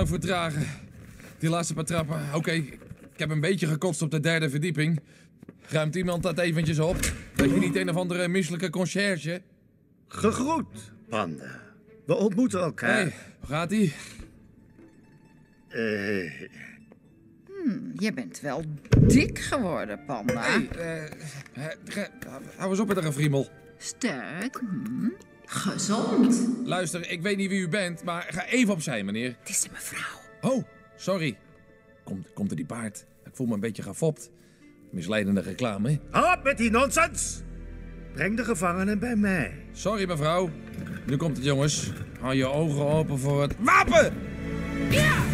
vertragen. Die laatste paar trappen. Oké, ik heb een beetje gekotst op de derde verdieping. Ruimt iemand dat eventjes op? Dat je niet een of andere misselijke conciërge? Gegroet, panda. We ontmoeten elkaar. Hé, hey, hoe gaat ie? Eh, Je bent wel dik geworden, panda. Hé, hey, eh, hou eens op met een gefriemel. Sterk. hm, Gezond. Luister, ik weet niet wie u bent, maar ga even opzij, meneer. Het is de mevrouw. Oh, sorry. Komt, komt er die paard? Ik voel me een beetje gefopt. Misleidende reclame. hou op met die nonsens! Breng de gevangenen bij mij. Sorry, mevrouw. Nu komt het, jongens. Hou je ogen open voor het wapen! Ja!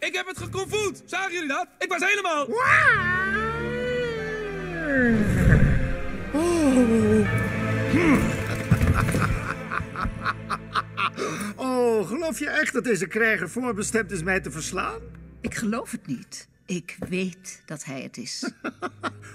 Ik heb het geconvoed! Zagen jullie dat? Ik was helemaal... Oh, geloof je echt dat deze krijger voorbestemd is mij te verslaan? Ik geloof het niet. Ik weet dat hij het is.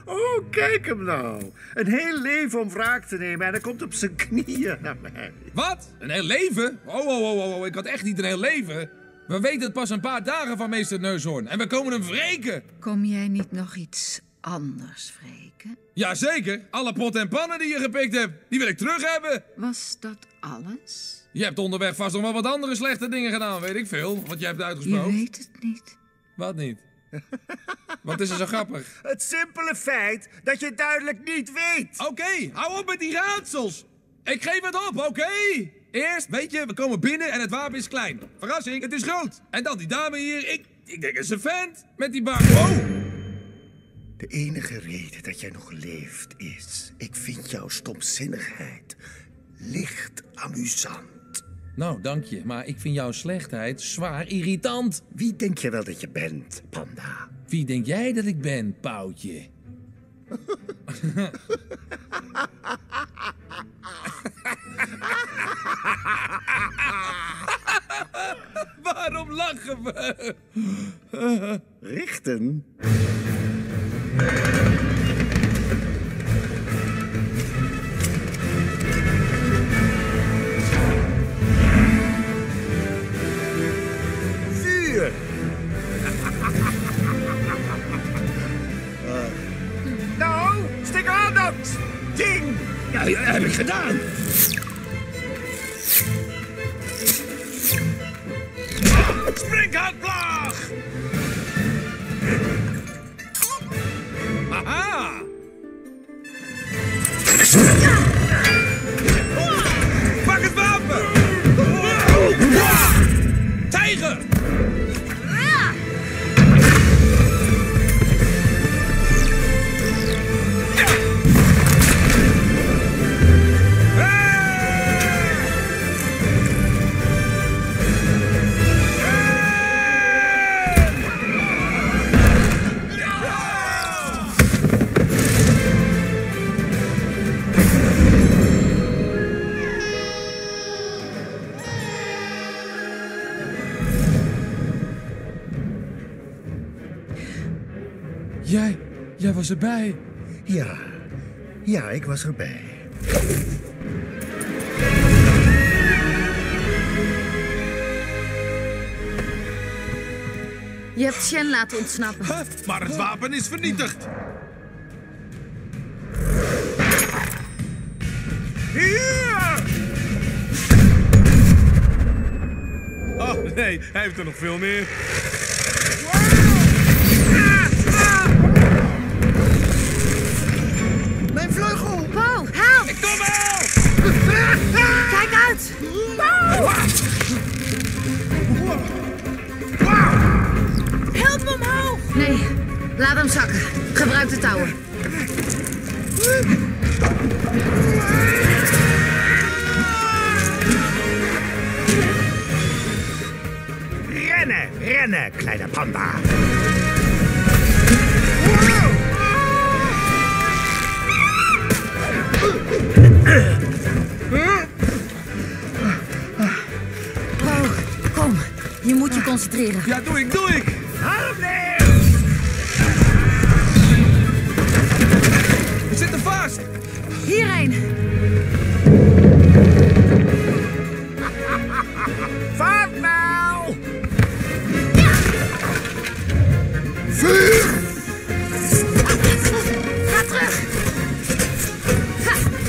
Oh, kijk hem nou. Een heel leven om wraak te nemen en hij komt op zijn knieën naar mij. Wat? Een heel leven? Oh, oh, oh, oh, oh, ik had echt niet een heel leven. We weten het pas een paar dagen van meester Neushoorn. En we komen hem wreken. Kom jij niet nog iets anders wreken? Jazeker, alle potten en pannen die je gepikt hebt, die wil ik terug hebben. Was dat alles? Je hebt onderweg vast nog wel wat andere slechte dingen gedaan, weet ik veel. Wat jij hebt Je uitgesproken. weet het niet. Wat niet? Wat is er zo grappig? Het simpele feit dat je duidelijk niet weet. Oké, hou op met die raadsels. Ik geef het op, oké? Eerst, weet je, we komen binnen en het wapen is klein. Verrassing, het is groot. En dan die dame hier, ik, ik denk, is een vent. Met die baard. Oh! De enige reden dat jij nog leeft is... ik vind jouw stomzinnigheid licht amusant. Nou, dank je, maar ik vind jouw slechtheid zwaar irritant. Wie denk je wel dat je bent, panda? Wie denk jij dat ik ben, Poutje? Waarom lachen we? Richten? Vuur! nou, stik aan dat ding! Ja, dat heb ik gedaan. Was erbij. Ja, ja, ik was erbij. Je hebt Shen laten ontsnappen. Huh? Maar het wapen is vernietigd. Hier! Oh nee, hij heeft er nog veel meer. Laat hem zakken. Gebruik de touwen. Rennen, rennen, kleine panda! Oh, kom. Je moet je concentreren. Ja, doe ik, doe ik! Haal We zitten vast! Hierheen. Vaart nou! Ga terug. Ha, ha.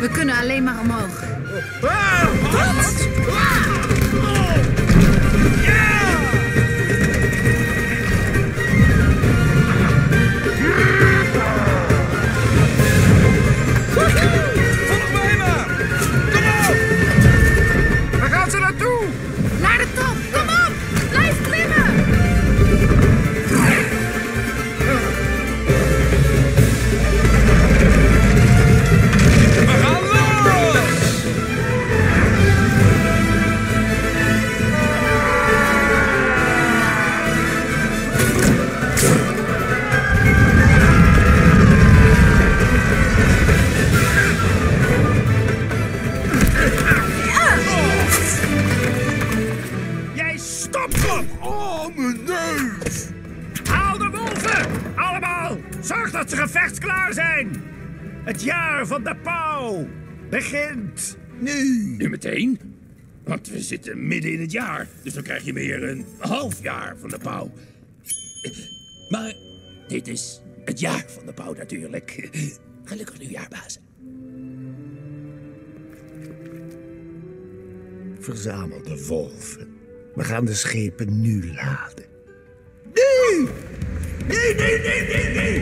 We kunnen alleen maar omhoog. Volg Zorg dat ze gevechtsklaar zijn! Het jaar van de pauw begint nu! Nu meteen? Want we zitten midden in het jaar, dus dan krijg je meer een half jaar van de pauw. Maar dit is het jaar van de pauw natuurlijk. Gelukkig nieuwjaar, baas. Verzamel de wolven. We gaan de schepen nu laden. Nu! Nee, nee, nee, nee, nee!